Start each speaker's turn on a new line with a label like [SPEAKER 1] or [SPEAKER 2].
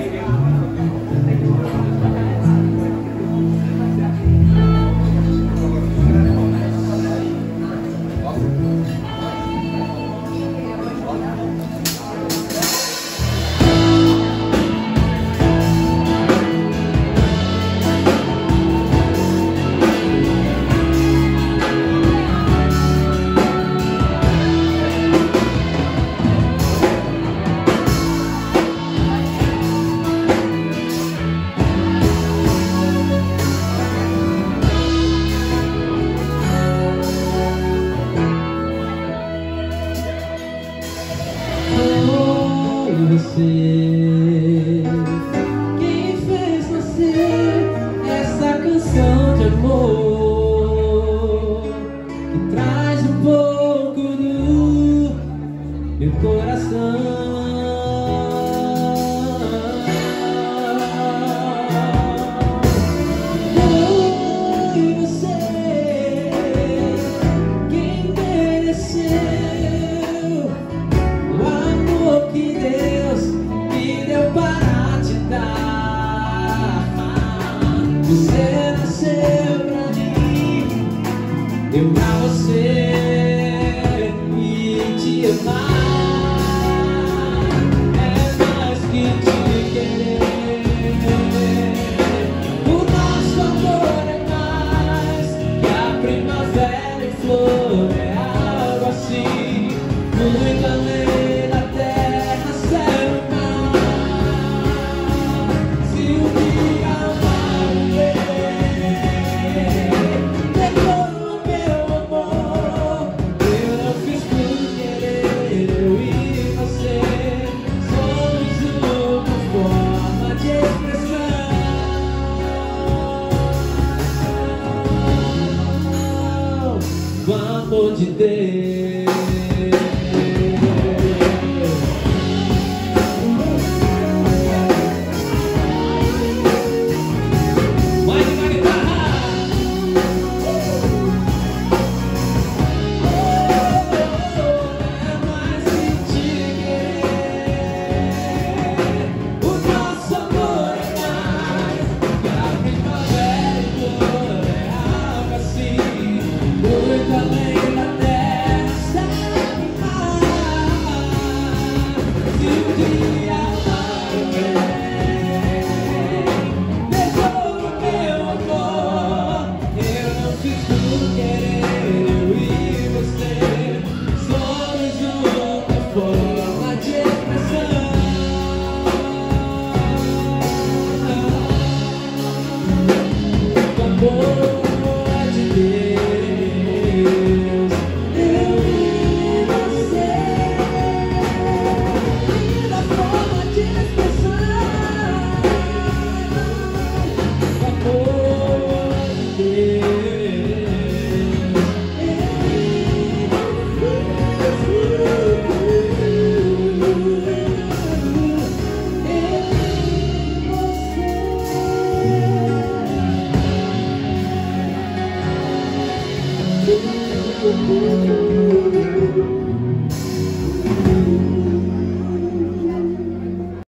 [SPEAKER 1] Amen. see. Eu amor de Deus.